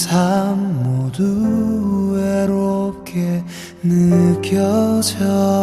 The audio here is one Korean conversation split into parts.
온 세상 모두 외롭게 느껴져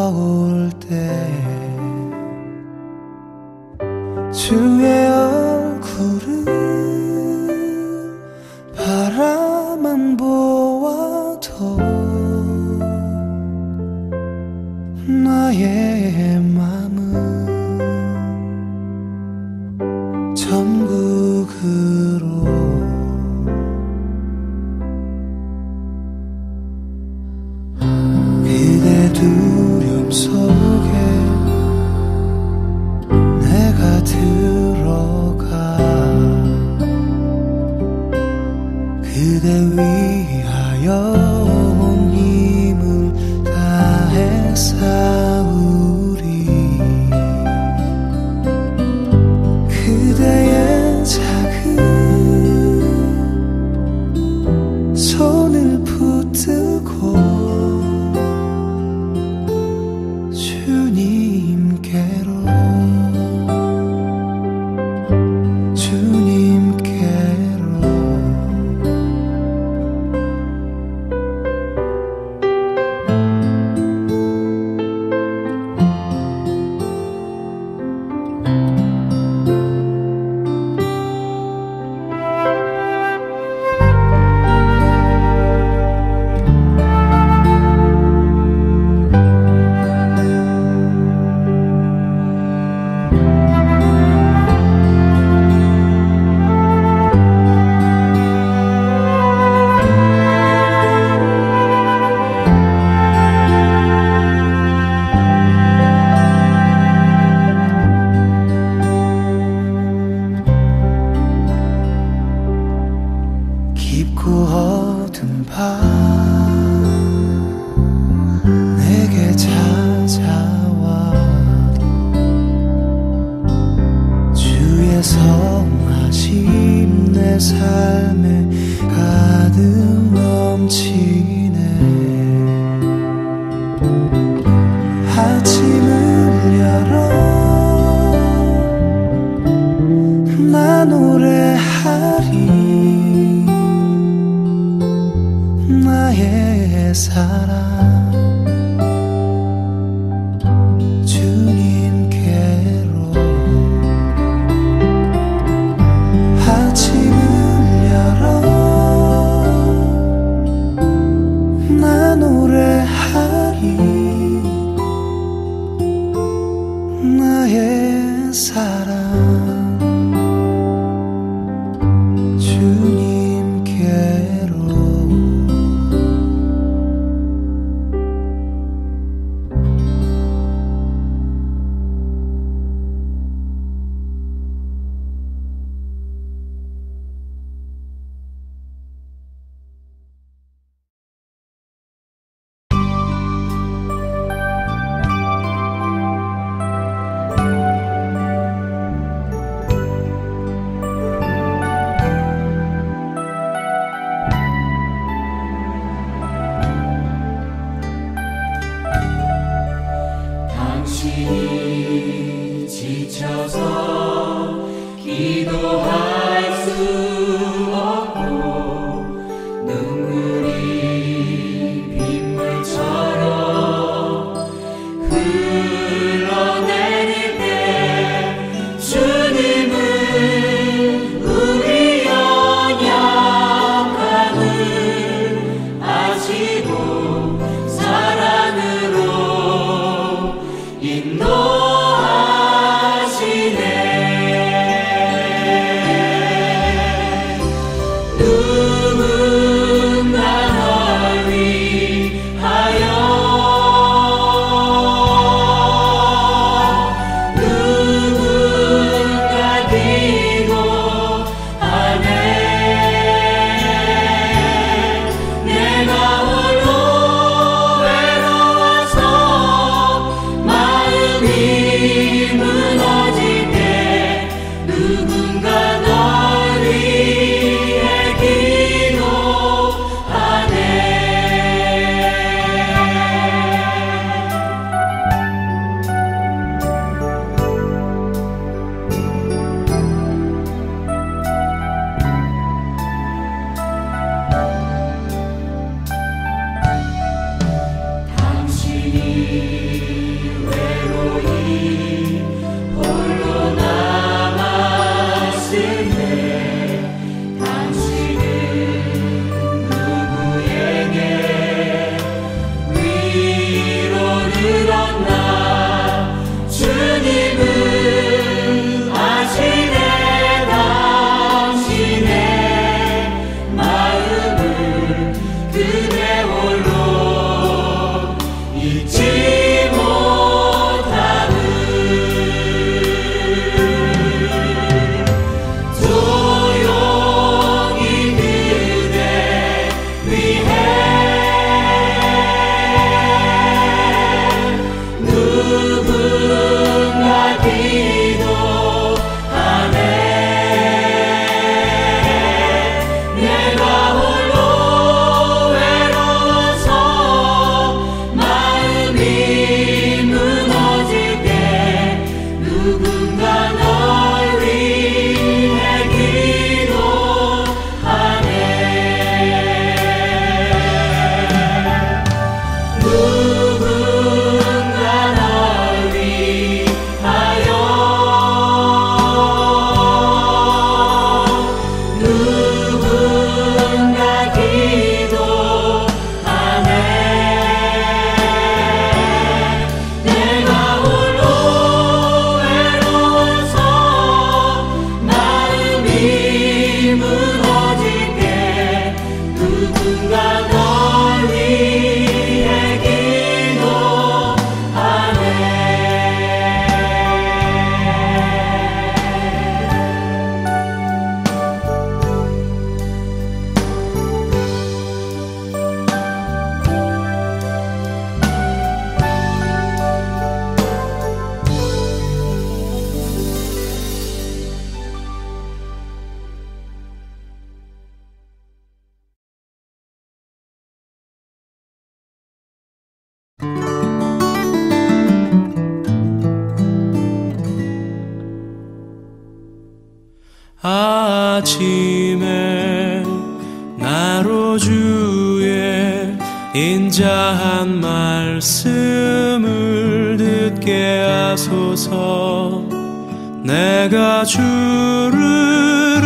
주를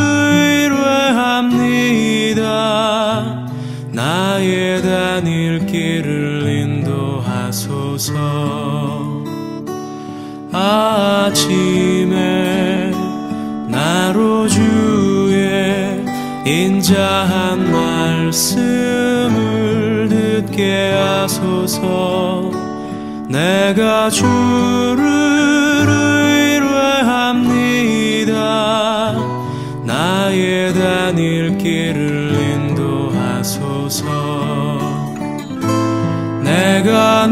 의뢰합니다. 나의 다닐 길을 인도하소서. 아침에 나로 주의 인자한 말씀을 듣게 하소서. 내가 주를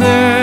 내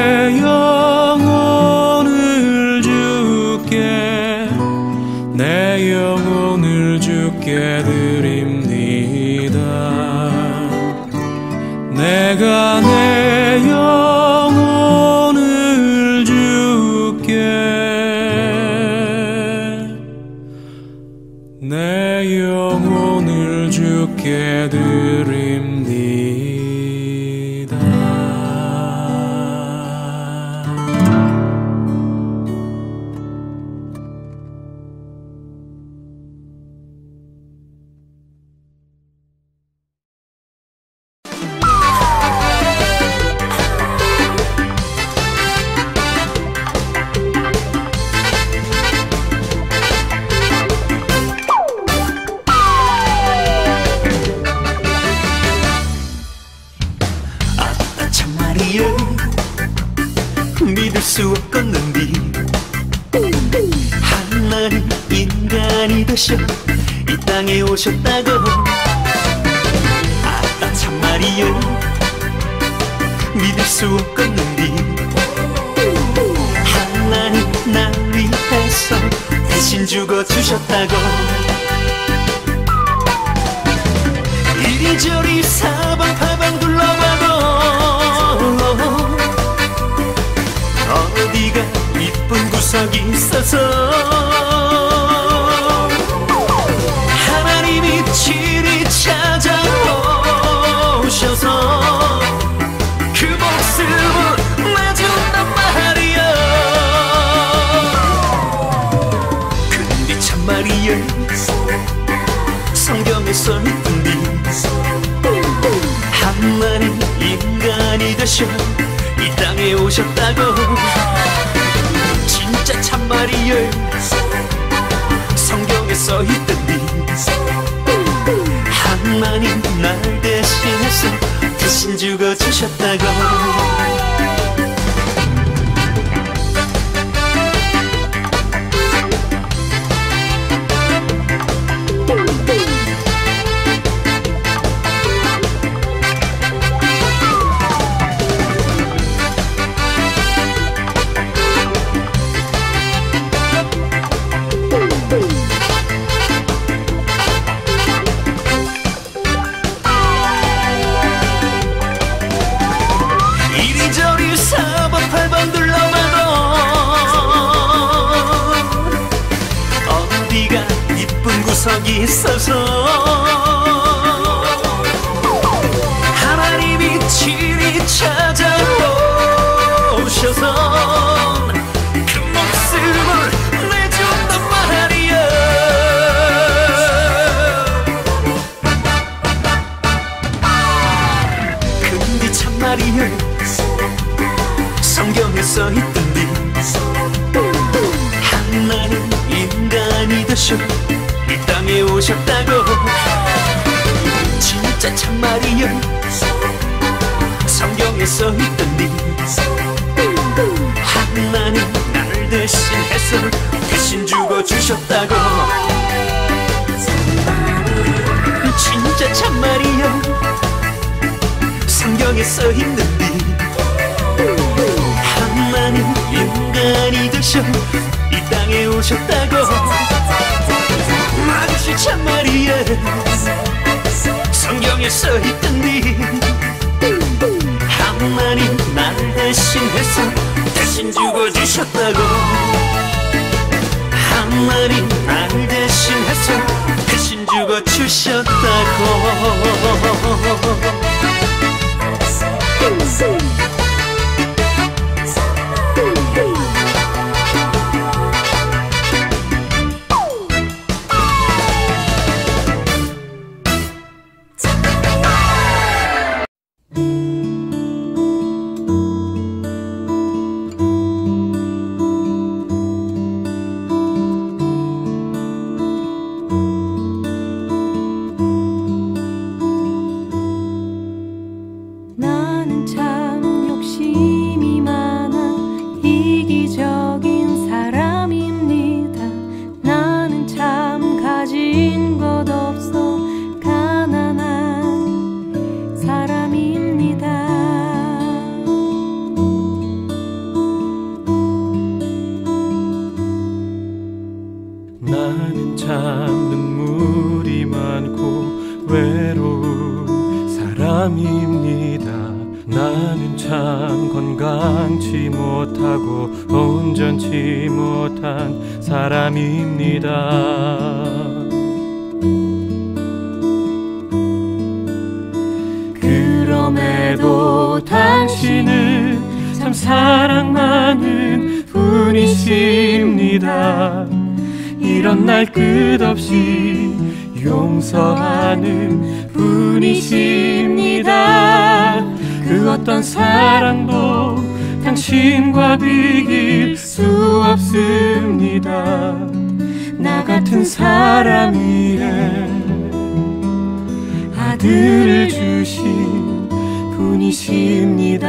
오셨다고. 아 참말이여. 믿을 수 없겠는디. 하나님 날 위해서 대신 죽어주셨다고. 이리저리 사방팔방 둘러봐도. 어디가 이쁜 구석이 있어서 되셔 이 땅에 오셨다고. 진짜 참말이여. 성경에 써있던디 하나님 날 대신해서 대신 죽어주셨다고 오셨다고. 진짜 참말이야. 성경에 써있던디 하나님 나를 대신해서 대신 죽어주셨다고. 진짜 참말이야. 성경에 써있는디 하나님 인간이 되셔 이 땅에 오셨다고 아저씨 참말이야. 성경에 써있던디 하나님 날 대신해서 대신 죽어주셨다고. 하나님 날 대신해서 주셨다고 당신은 참 사랑 많은 분이십니다. 이런 날 끝없이 용서하는 분이십니다. 그 어떤 사랑도 당신과 비길 수 없습니다. 나 같은 사람 위해 아들을 주신 분이십니다.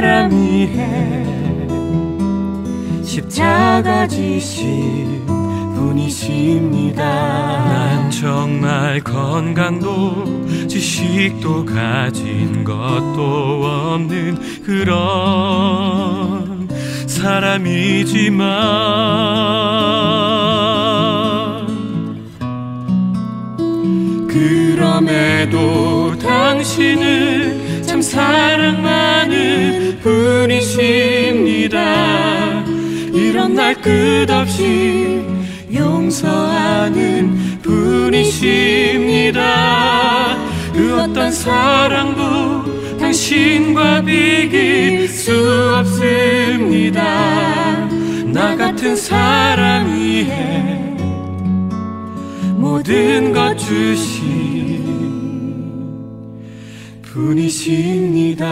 사람 위해 십자가 지신 분이십니다. 난 정말 건강도 지식도 가진 것도 없는 그런 사람이지만 그럼에도 당신은 참 사랑 많은 분이십니다. 이런 날 끝없이 용서하는 분이십니다. 그 어떤 사랑도 당신과 비길 수 없습니다. 나 같은 사람 위해 모든 것 주신 분이십니다.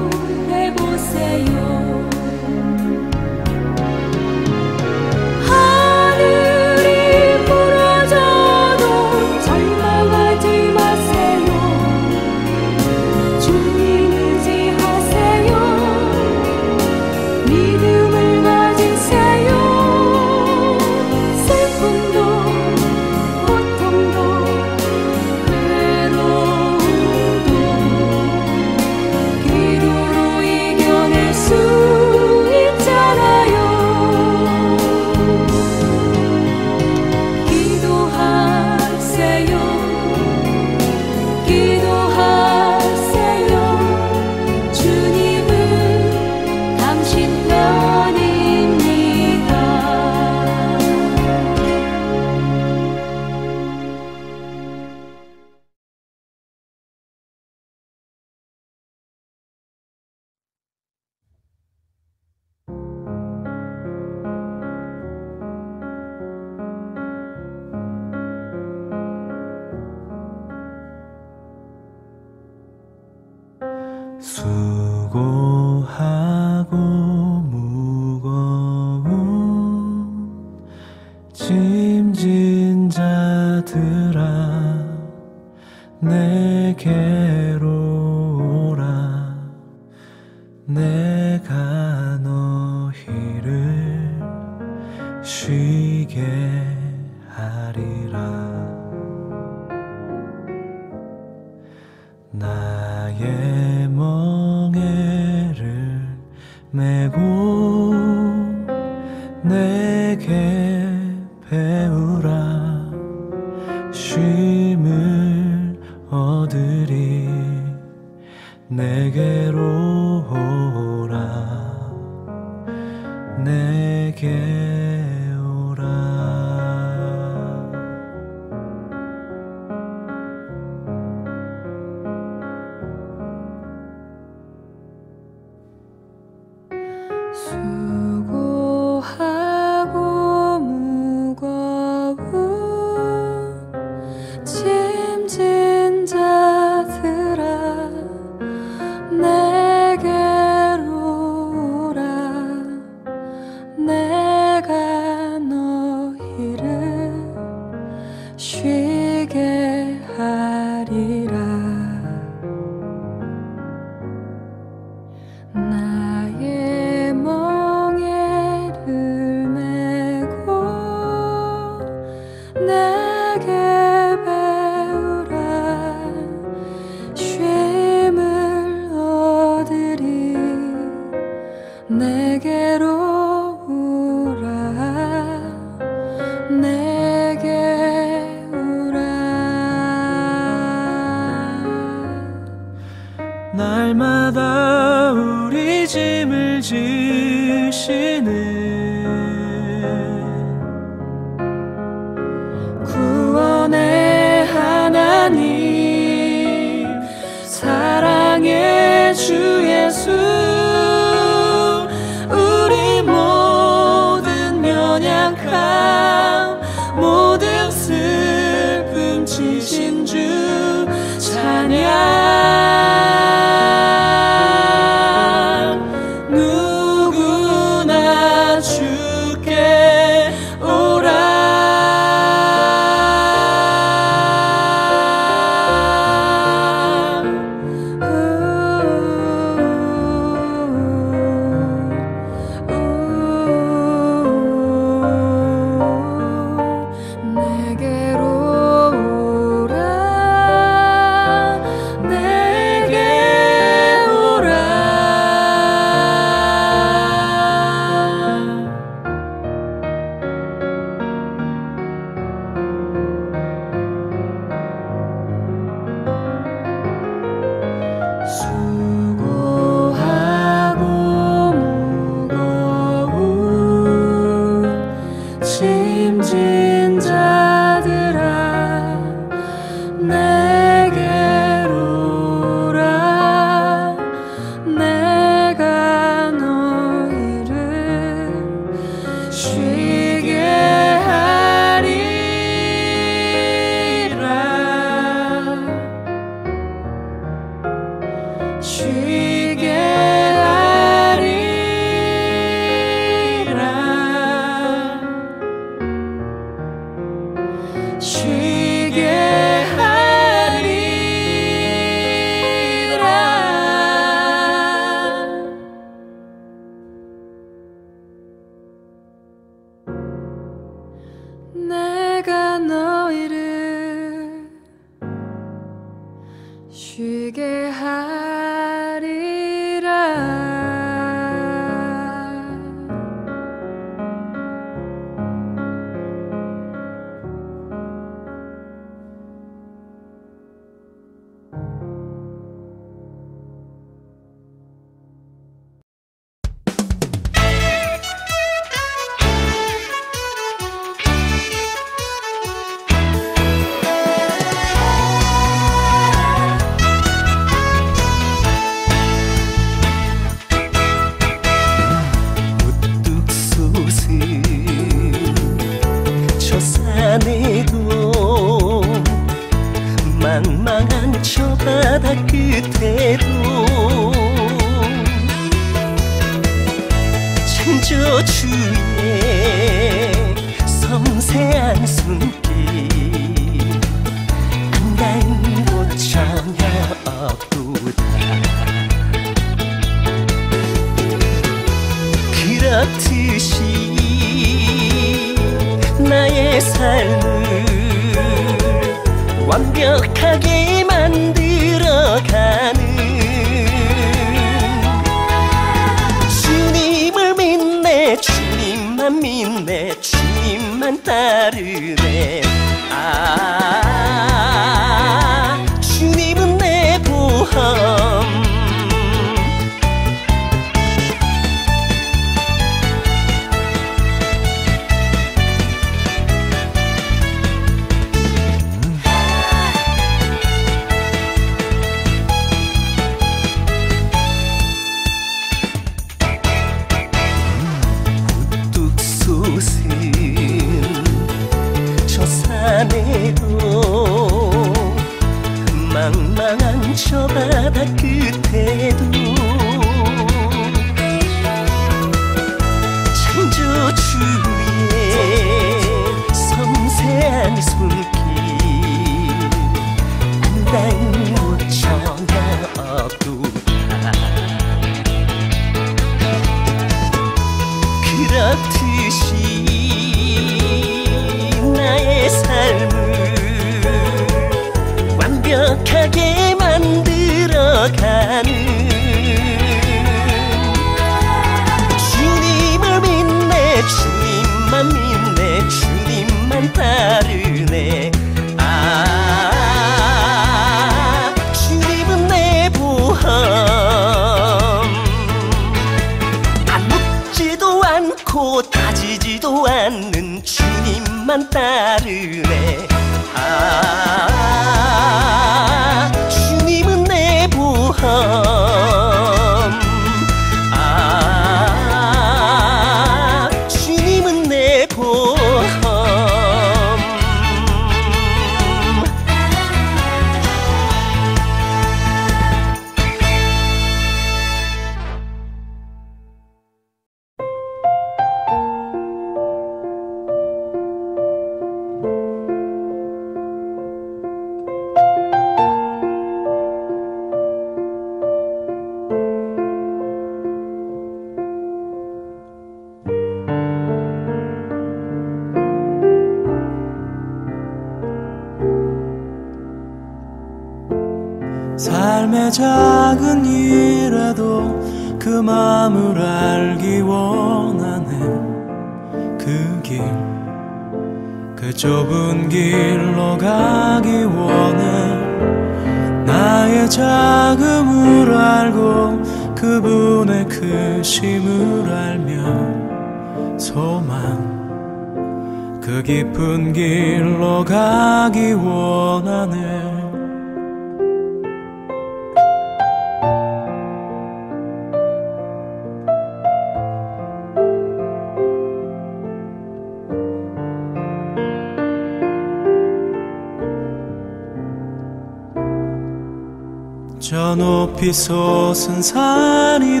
솟은 산이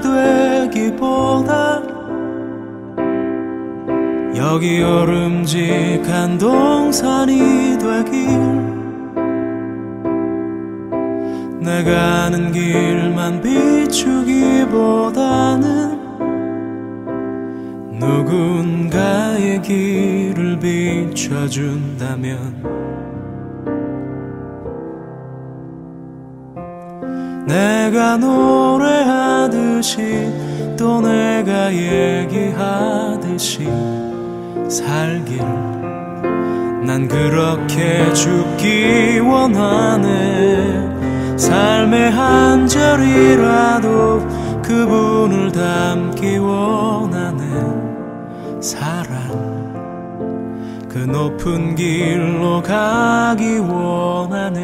되기보다 여기 오름직한 동산이 되길. 내가 아는 길만 비추기보다는 누군가의 길을 비춰준다면 내가 노래하듯이 또 내가 얘기하듯이 살길. 난 그렇게 죽기 원하네. 삶의 한 절이라도 그분을 담기 원하네. 사랑. 그 높은 길로 가기 원하네.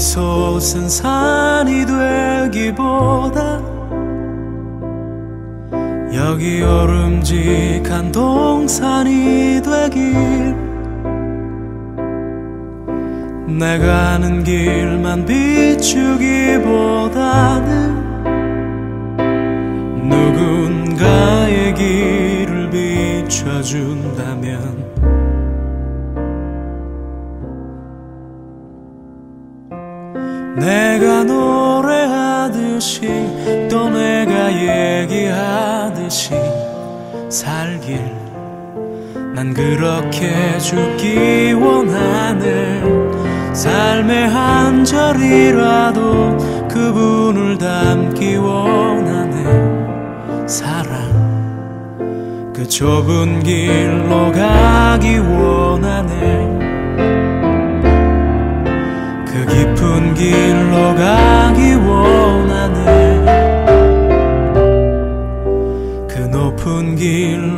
솟은 산이 되기보다 여기 오름직한 동산이 되길. 내가 아는 길만 비추기보다는 누군가의 길을 비춰준다면 하듯이 또 내가 얘기하듯이 살길. 난 그렇게 죽기 원하는 삶의 한 절이라도 그분을 닮기 원하는 사랑 그 좁은 길로 가기 원하네. 그 깊은 길로 가기 높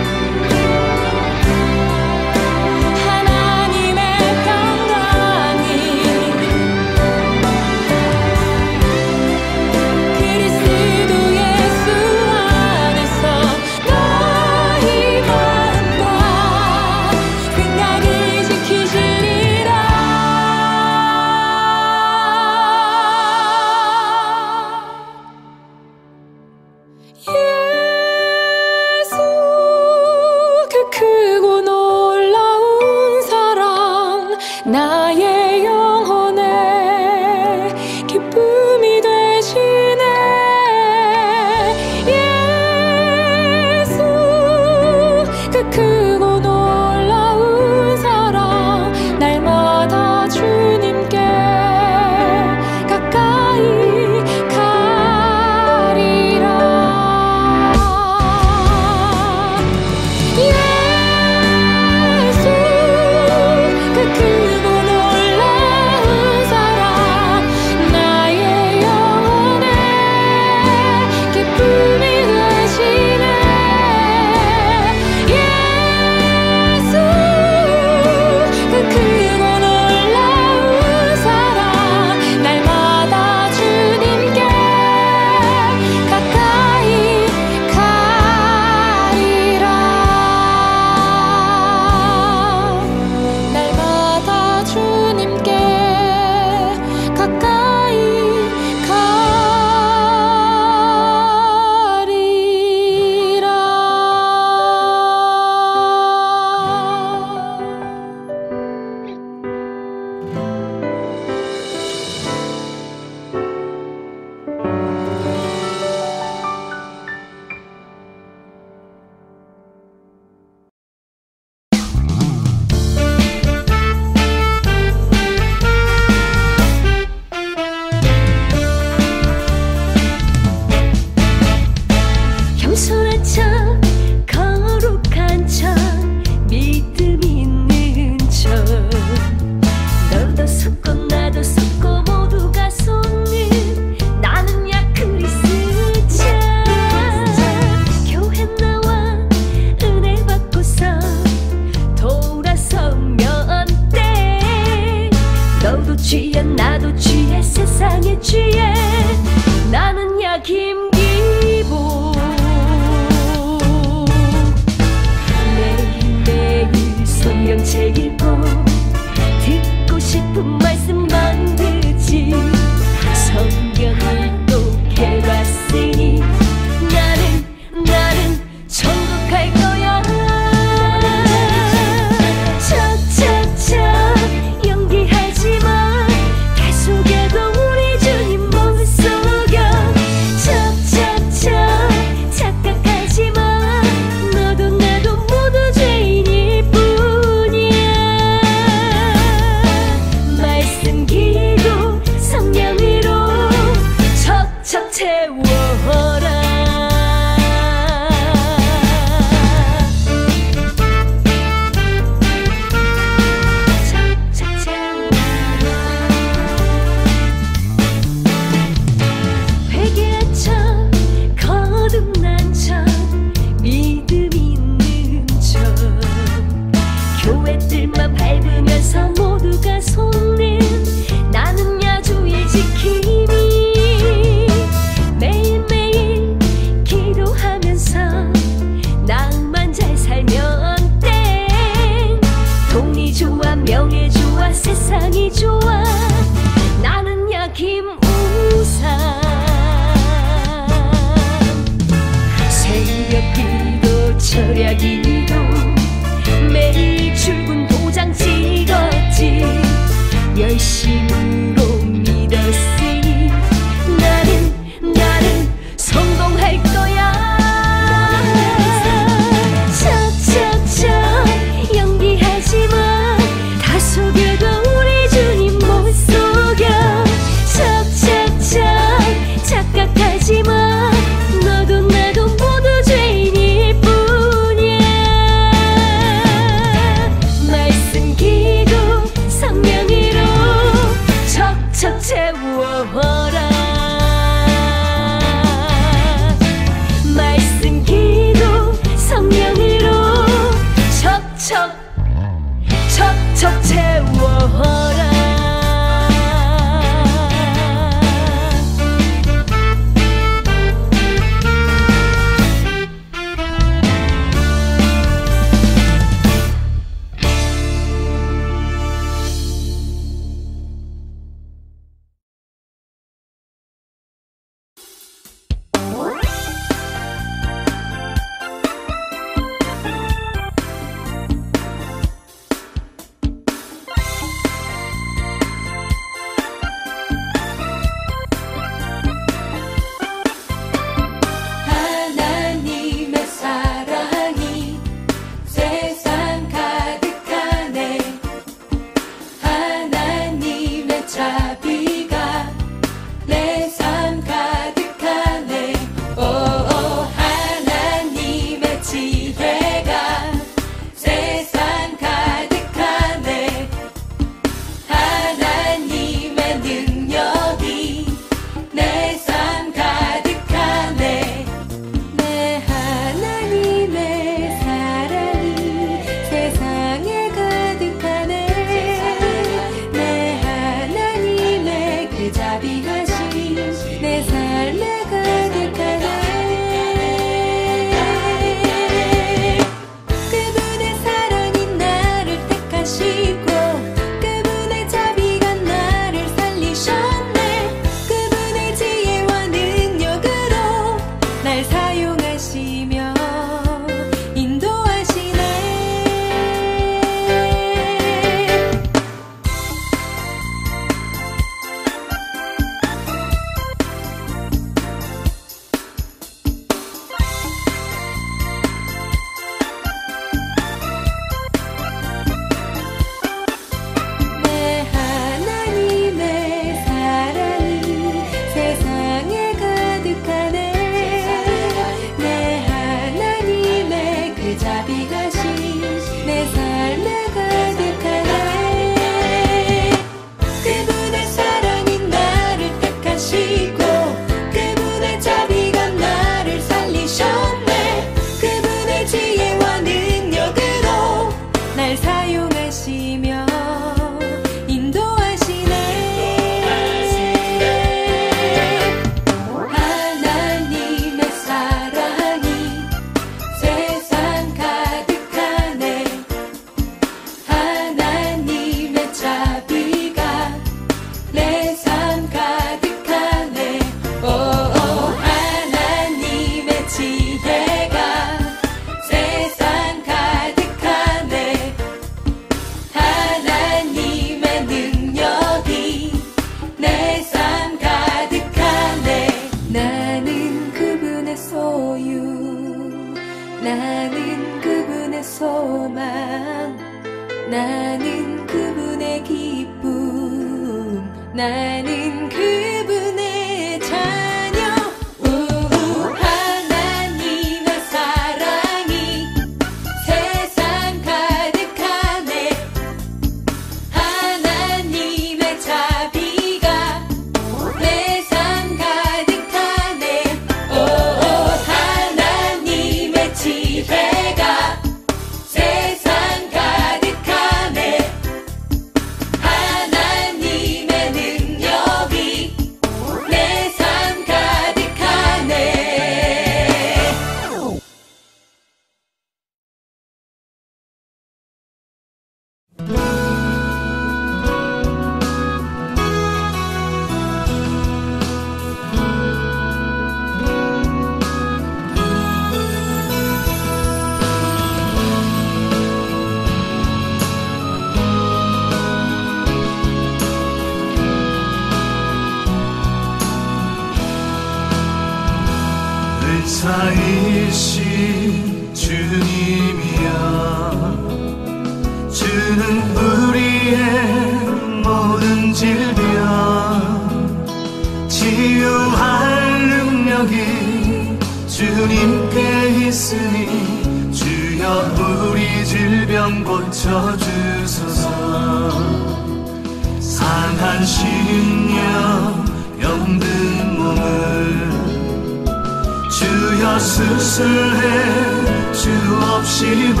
주여 수술해 주옵시고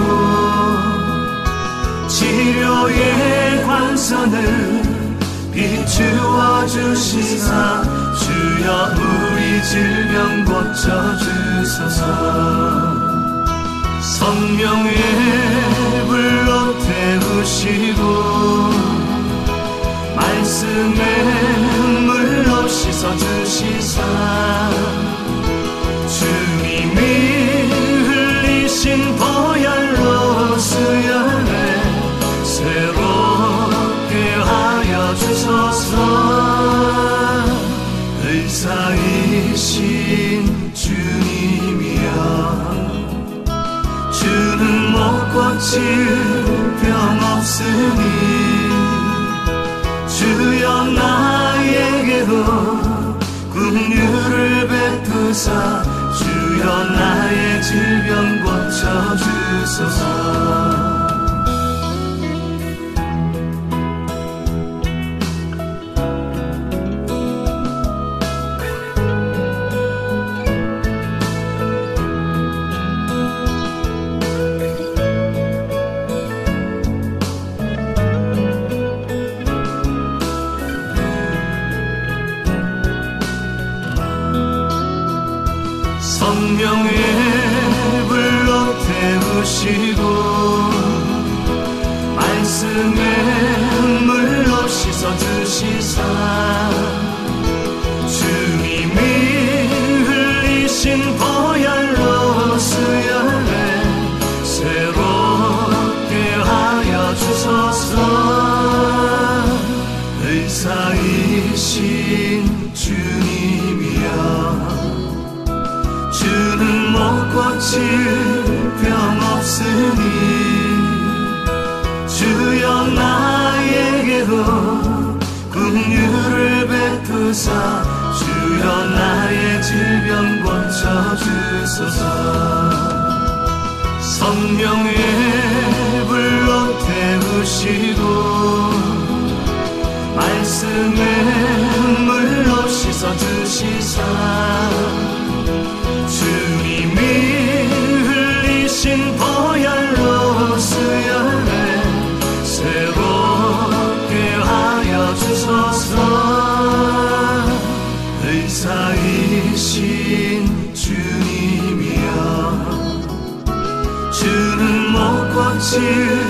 치료의 관선을 비추어 주시사. 주여 우리 질병 고쳐 주소서. 성령의 불로 태우시고 말씀에 물로 씻어 주시사 이신 주님이여. 주는 못 고칠 병 없으니 주여 나에게도 긍휼을 베푸사 주여 나의 질병 고쳐주소서 주는 못 고칠 병 없으니 주여 나에게도 긍휼을 베푸사 주여 나의 질병 고쳐주소서. 성령의 불로 태우시고 말씀에 물로 씻어주시사 못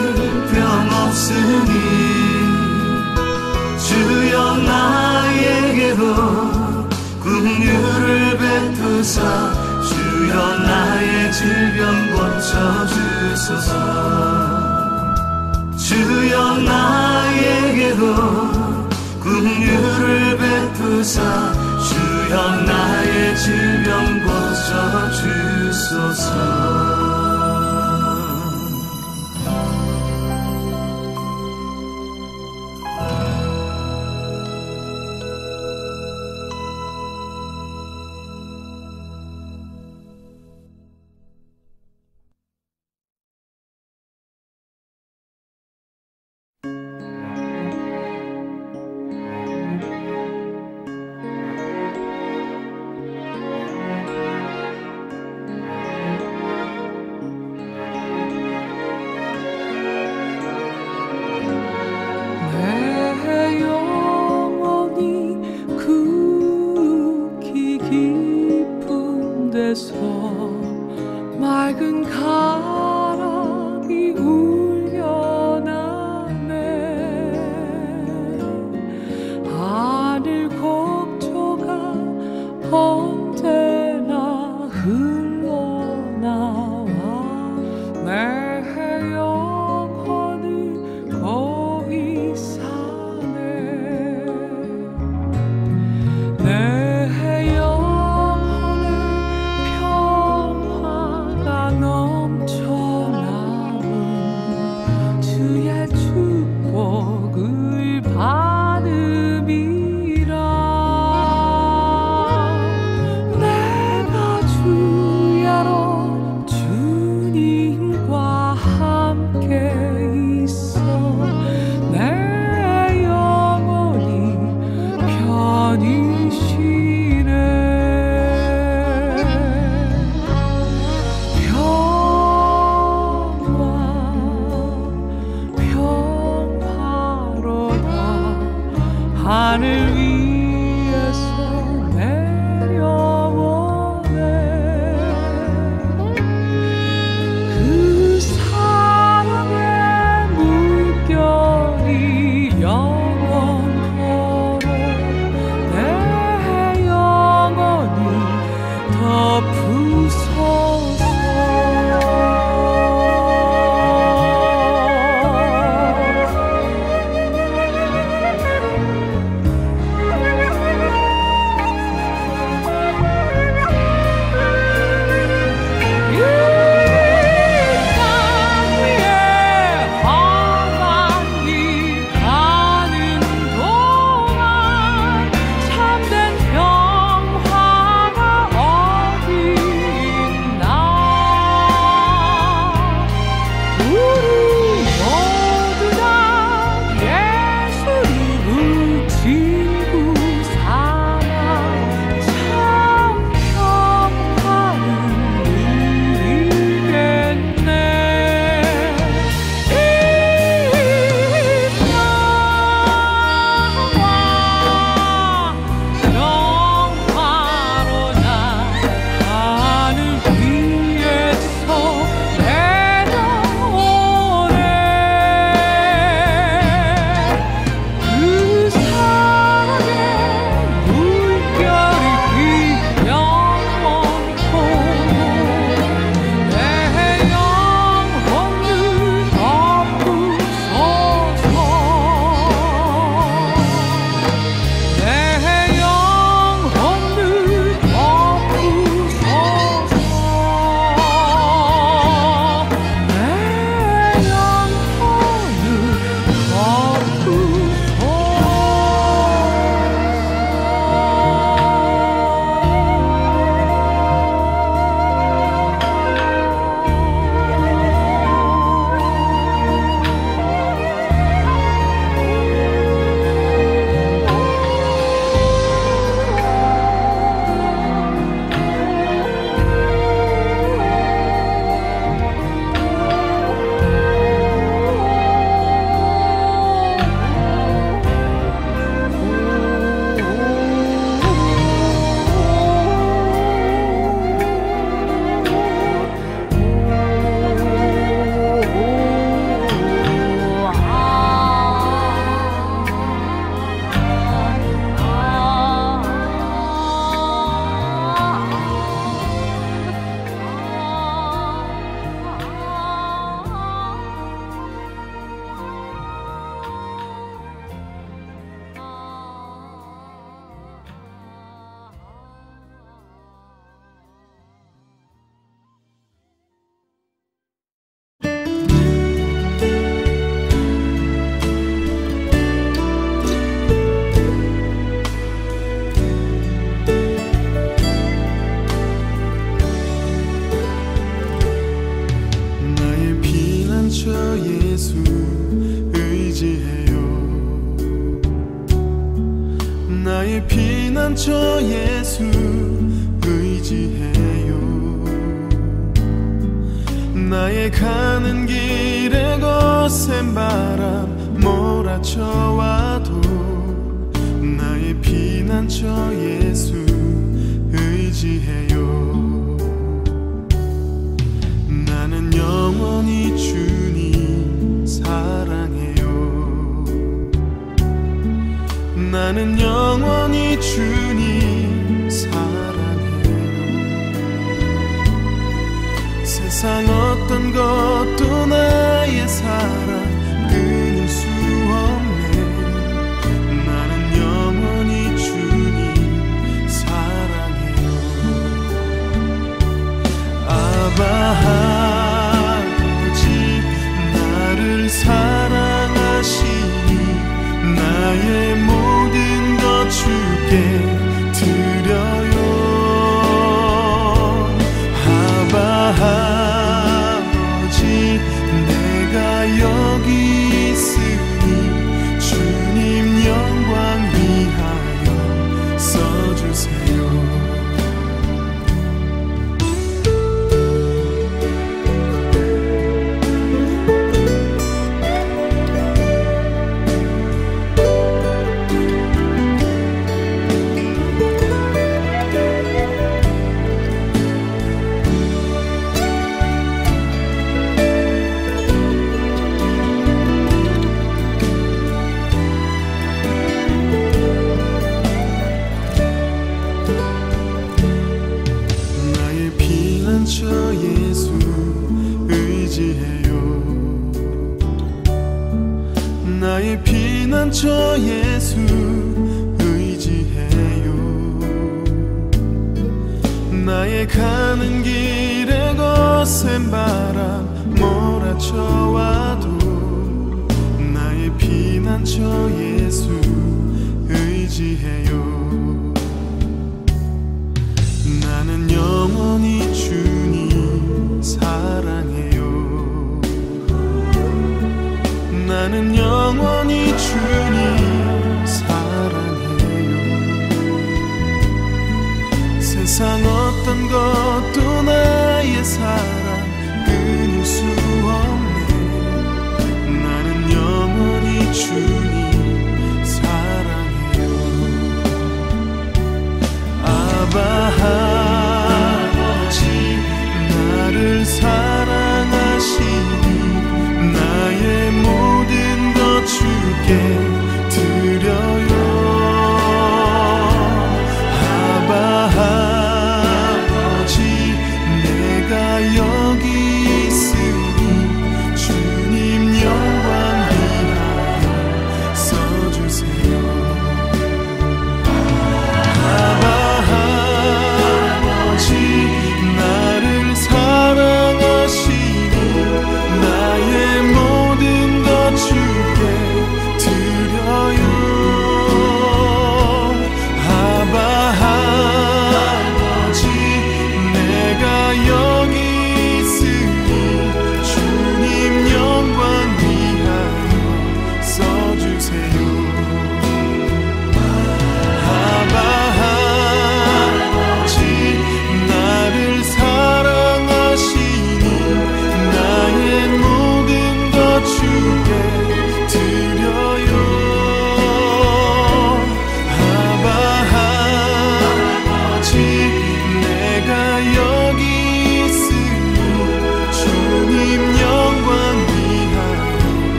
맑은 가락이 우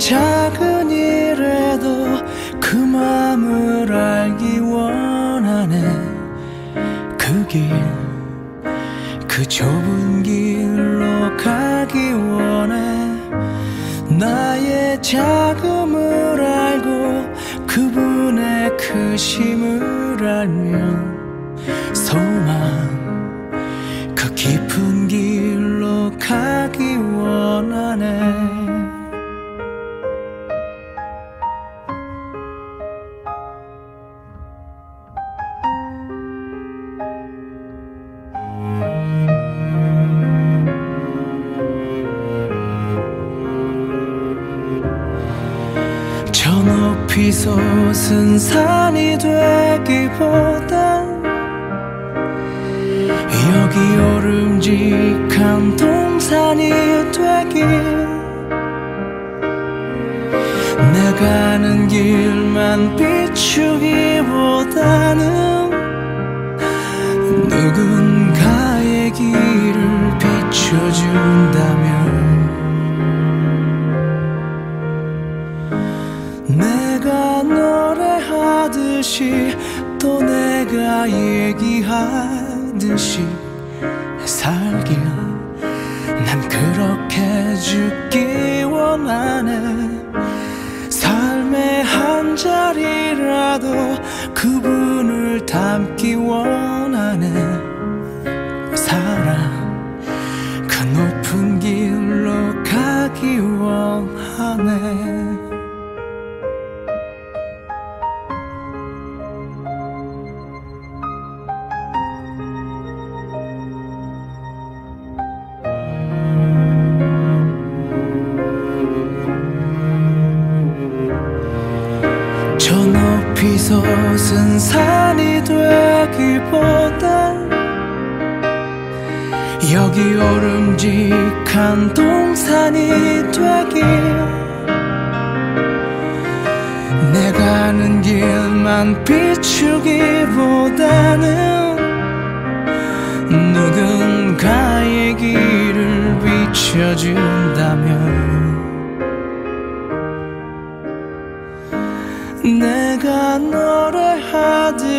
작은 일에도 그 마음을 알기 원하네. 그길그 그 좁은 길로 가기 원해. 나의 자금을 알고 그분의 그 크신 솟은 산이 되기보다 여기 오름직한 동산이 되길. 내가 아는 길만 비추기보다는 누군가의 길을 비춰준다면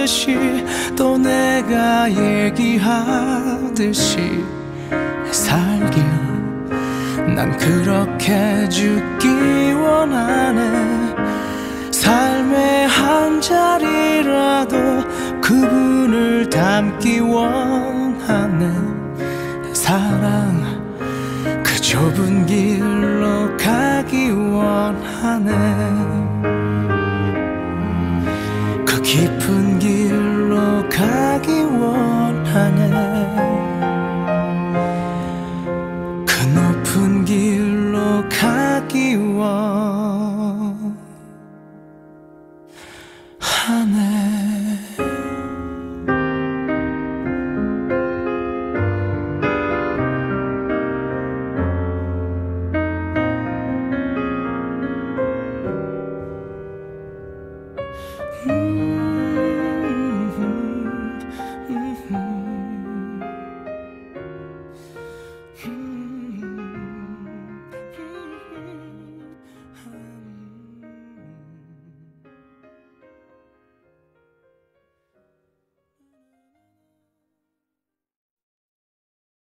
듯이 또 내가 얘기하듯이 살길. 난 그렇게 죽기 원하네. 삶의 한 자리라도 그분을 닮기 원하네. 사랑 그 좁은 길로 가기 원하네